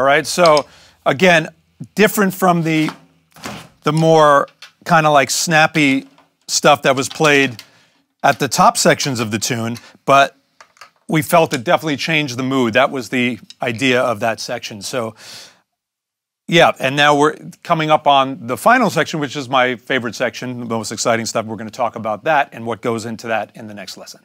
All right. So again, different from the the more kind of like snappy stuff that was played at the top sections of the tune, but we felt it definitely changed the mood. That was the idea of that section. So yeah, and now we're coming up on the final section, which is my favorite section, the most exciting stuff. We're going to talk about that and what goes into that in the next lesson.